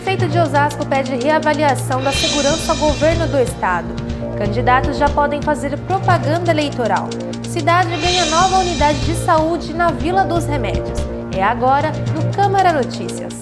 prefeito de Osasco pede reavaliação da segurança ao governo do estado. Candidatos já podem fazer propaganda eleitoral. Cidade ganha nova unidade de saúde na Vila dos Remédios. É agora no Câmara Notícias.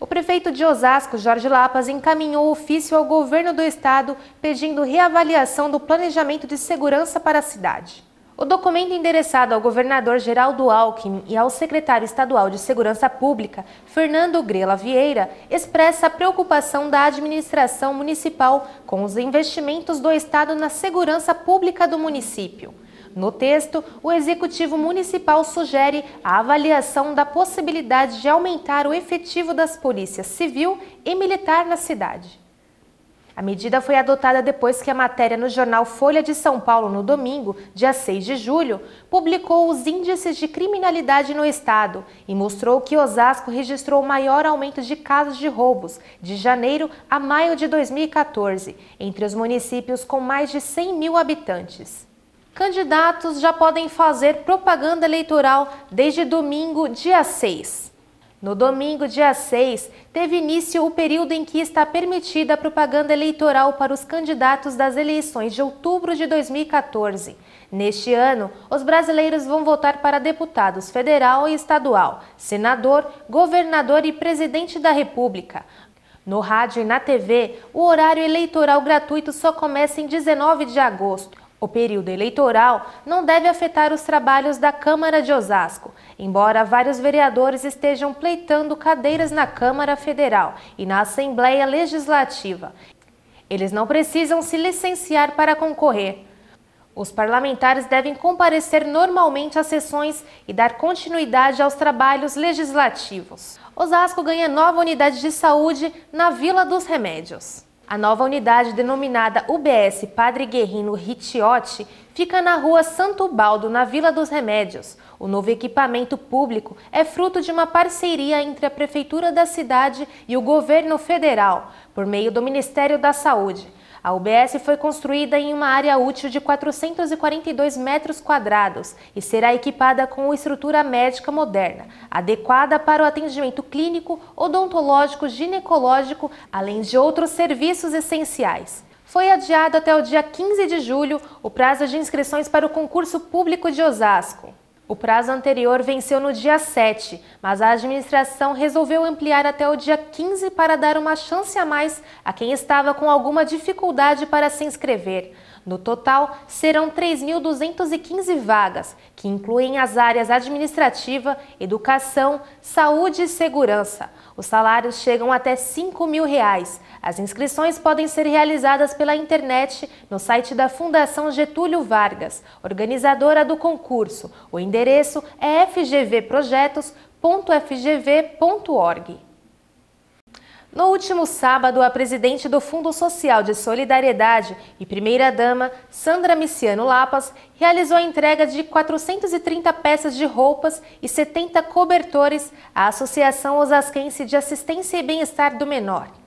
O prefeito de Osasco, Jorge Lapas, encaminhou ofício ao governo do estado pedindo reavaliação do planejamento de segurança para a cidade. O documento endereçado ao governador Geraldo Alckmin e ao secretário estadual de Segurança Pública, Fernando Grela Vieira, expressa a preocupação da administração municipal com os investimentos do Estado na segurança pública do município. No texto, o Executivo Municipal sugere a avaliação da possibilidade de aumentar o efetivo das polícias civil e militar na cidade. A medida foi adotada depois que a matéria no jornal Folha de São Paulo, no domingo, dia 6 de julho, publicou os índices de criminalidade no estado e mostrou que Osasco registrou o maior aumento de casos de roubos de janeiro a maio de 2014, entre os municípios com mais de 100 mil habitantes. Candidatos já podem fazer propaganda eleitoral desde domingo, dia 6. No domingo, dia 6, teve início o período em que está permitida a propaganda eleitoral para os candidatos das eleições de outubro de 2014. Neste ano, os brasileiros vão votar para deputados federal e estadual, senador, governador e presidente da República. No rádio e na TV, o horário eleitoral gratuito só começa em 19 de agosto. O período eleitoral não deve afetar os trabalhos da Câmara de Osasco, embora vários vereadores estejam pleitando cadeiras na Câmara Federal e na Assembleia Legislativa. Eles não precisam se licenciar para concorrer. Os parlamentares devem comparecer normalmente às sessões e dar continuidade aos trabalhos legislativos. Osasco ganha nova unidade de saúde na Vila dos Remédios. A nova unidade, denominada UBS Padre Guerrino Ricciotti, fica na rua Santo Baldo, na Vila dos Remédios. O novo equipamento público é fruto de uma parceria entre a Prefeitura da cidade e o governo federal, por meio do Ministério da Saúde. A UBS foi construída em uma área útil de 442 metros quadrados e será equipada com estrutura médica moderna, adequada para o atendimento clínico, odontológico, ginecológico, além de outros serviços essenciais. Foi adiado até o dia 15 de julho o prazo de inscrições para o concurso público de Osasco. O prazo anterior venceu no dia 7, mas a administração resolveu ampliar até o dia 15 para dar uma chance a mais a quem estava com alguma dificuldade para se inscrever. No total, serão 3.215 vagas, que incluem as áreas administrativa, educação, saúde e segurança. Os salários chegam até 5 mil reais. As inscrições podem ser realizadas pela internet no site da Fundação Getúlio Vargas, organizadora do concurso. O endereço é fgvprojetos.fgv.org. No último sábado, a presidente do Fundo Social de Solidariedade e primeira-dama, Sandra Miciano Lapas, realizou a entrega de 430 peças de roupas e 70 cobertores à Associação Osasquense de Assistência e Bem-Estar do Menor.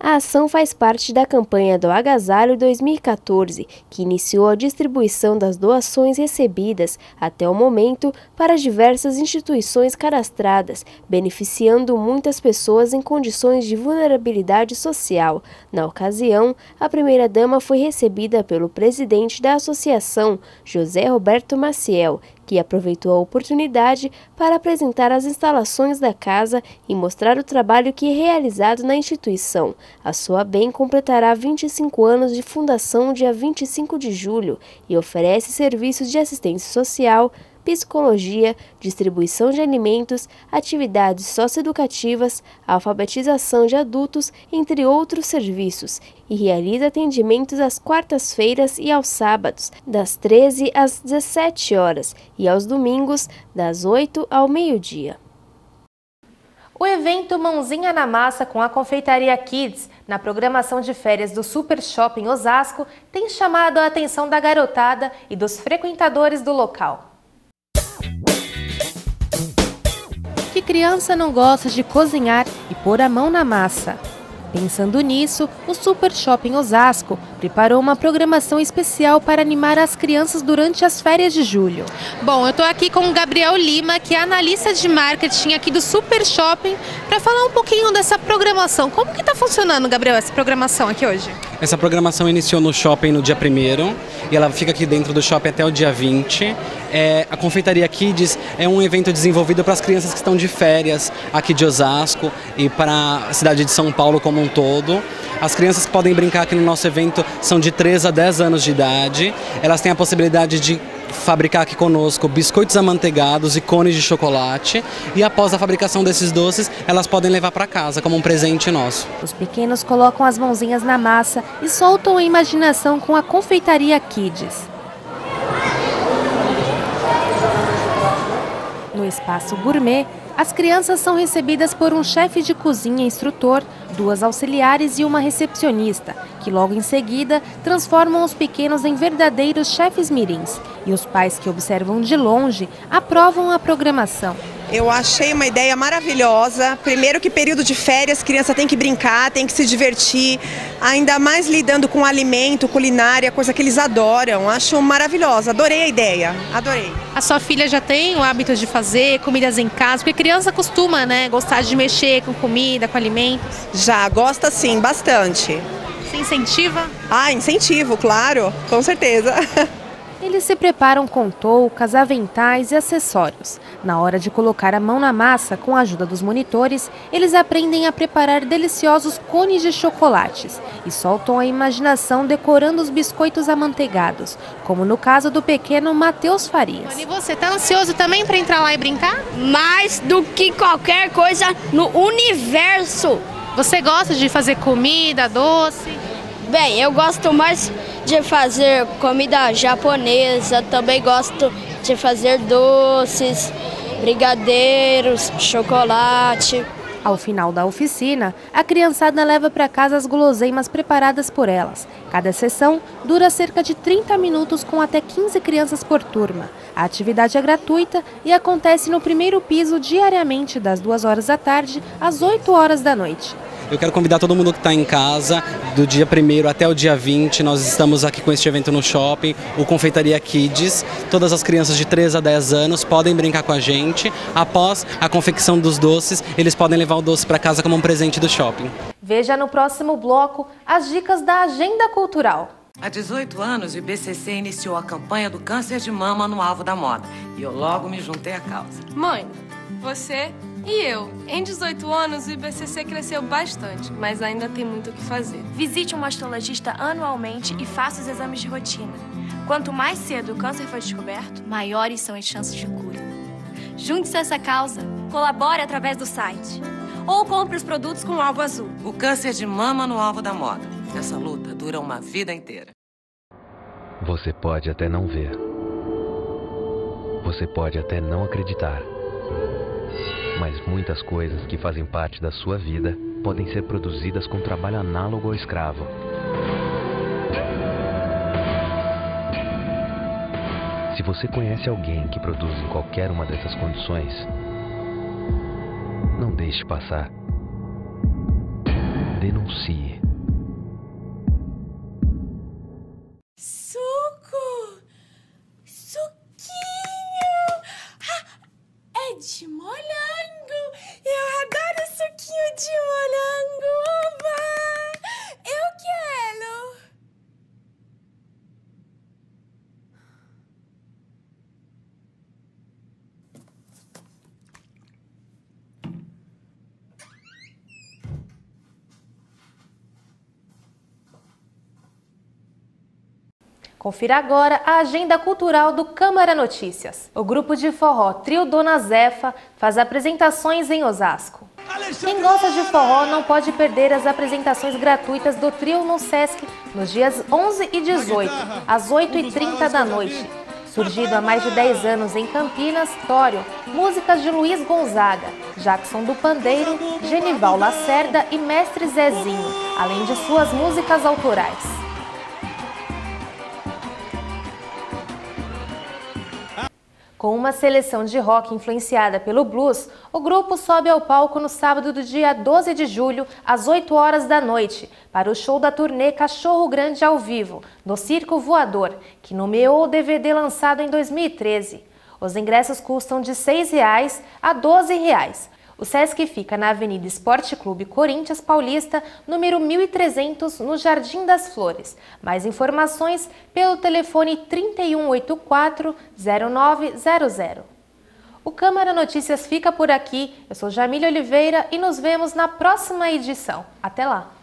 A ação faz parte da campanha do Agasalho 2014, que iniciou a distribuição das doações recebidas até o momento para diversas instituições cadastradas, beneficiando muitas pessoas em condições de vulnerabilidade social. Na ocasião, a primeira-dama foi recebida pelo presidente da associação, José Roberto Maciel, que aproveitou a oportunidade para apresentar as instalações da casa e mostrar o trabalho que é realizado na instituição. A sua bem completará 25 anos de fundação dia 25 de julho e oferece serviços de assistência social, psicologia, distribuição de alimentos, atividades socioeducativas, alfabetização de adultos, entre outros serviços, e realiza atendimentos às quartas-feiras e aos sábados, das 13 às 17 horas, e aos domingos, das 8 ao meio-dia. O evento Mãozinha na Massa com a Confeitaria Kids, na programação de férias do Super Shopping Osasco, tem chamado a atenção da garotada e dos frequentadores do local. Que criança não gosta de cozinhar e pôr a mão na massa? Pensando nisso, o Super Shopping Osasco preparou uma programação especial para animar as crianças durante as férias de julho. Bom, eu estou aqui com o Gabriel Lima, que é analista de marketing aqui do Super Shopping, para falar um pouquinho dessa programação. Como que está funcionando, Gabriel, essa programação aqui hoje? Essa programação iniciou no shopping no dia 1 e ela fica aqui dentro do shopping até o dia 20. É, a Confeitaria Kids é um evento desenvolvido para as crianças que estão de férias aqui de Osasco e para a cidade de São Paulo como um todo. As crianças que podem brincar aqui no nosso evento são de 3 a 10 anos de idade. Elas têm a possibilidade de fabricar aqui conosco biscoitos amanteigados e cones de chocolate e após a fabricação desses doces, elas podem levar para casa como um presente nosso. Os pequenos colocam as mãozinhas na massa e soltam a imaginação com a confeitaria Kids. Espaço gourmet, as crianças são recebidas por um chefe de cozinha instrutor, duas auxiliares e uma recepcionista, que logo em seguida transformam os pequenos em verdadeiros chefes mirins. E os pais que observam de longe aprovam a programação. Eu achei uma ideia maravilhosa. Primeiro que período de férias, criança tem que brincar, tem que se divertir, ainda mais lidando com alimento, culinária, coisa que eles adoram. Acho maravilhosa, adorei a ideia, adorei. A sua filha já tem o hábito de fazer comidas em casa, porque criança costuma, né, gostar de mexer com comida, com alimentos. Já, gosta sim, bastante. Você incentiva? Ah, incentivo, claro, com certeza. Eles se preparam com toucas, aventais e acessórios. Na hora de colocar a mão na massa, com a ajuda dos monitores, eles aprendem a preparar deliciosos cones de chocolates e soltam a imaginação decorando os biscoitos amanteigados, como no caso do pequeno Matheus Farias. E você está ansioso também para entrar lá e brincar? Mais do que qualquer coisa no universo. Você gosta de fazer comida, doce? Bem, eu gosto mais de fazer comida japonesa, também gosto de fazer doces, brigadeiros, chocolate. Ao final da oficina, a criançada leva para casa as guloseimas preparadas por elas. Cada sessão dura cerca de 30 minutos com até 15 crianças por turma. A atividade é gratuita e acontece no primeiro piso diariamente das 2 horas da tarde às 8 horas da noite. Eu quero convidar todo mundo que está em casa, do dia 1 até o dia 20. Nós estamos aqui com este evento no shopping, o Confeitaria Kids. Todas as crianças de 3 a 10 anos podem brincar com a gente. Após a confecção dos doces, eles podem levar o doce para casa como um presente do shopping. Veja no próximo bloco as dicas da Agenda Cultural. Há 18 anos, o IBCC iniciou a campanha do câncer de mama no alvo da moda. E eu logo me juntei à causa. Mãe, você e eu, em 18 anos, o IBCC cresceu bastante, mas ainda tem muito o que fazer. Visite um mastologista anualmente e faça os exames de rotina. Quanto mais cedo o câncer for descoberto, maiores são as chances de cura. Junte-se a essa causa. Colabore através do site. Ou compre os produtos com o alvo azul. O câncer de mama no alvo da moda. Essa luta dura uma vida inteira. Você pode até não ver. Você pode até não acreditar mas muitas coisas que fazem parte da sua vida podem ser produzidas com trabalho análogo ao escravo. Se você conhece alguém que produz em qualquer uma dessas condições, não deixe passar. Denuncie. Suco! Suquinho! Ah, é de molhar! de morango, oba! Eu quero! Confira agora a agenda cultural do Câmara Notícias. O grupo de forró Trio Dona Zefa faz apresentações em Osasco. Quem gosta de forró não pode perder as apresentações gratuitas do trio no Sesc nos dias 11 e 18, às 8h30 da noite. Surgido há mais de 10 anos em Campinas, Tório, músicas de Luiz Gonzaga, Jackson do Pandeiro, Genival Lacerda e Mestre Zezinho, além de suas músicas autorais. Com uma seleção de rock influenciada pelo blues, o grupo sobe ao palco no sábado do dia 12 de julho, às 8 horas da noite, para o show da turnê Cachorro Grande ao Vivo, no Circo Voador, que nomeou o DVD lançado em 2013. Os ingressos custam de R$ 6,00 a R$ 12,00. O Sesc fica na Avenida Esporte Clube Corinthians Paulista, número 1300, no Jardim das Flores. Mais informações pelo telefone 3184-0900. O Câmara Notícias fica por aqui. Eu sou Jamília Oliveira e nos vemos na próxima edição. Até lá!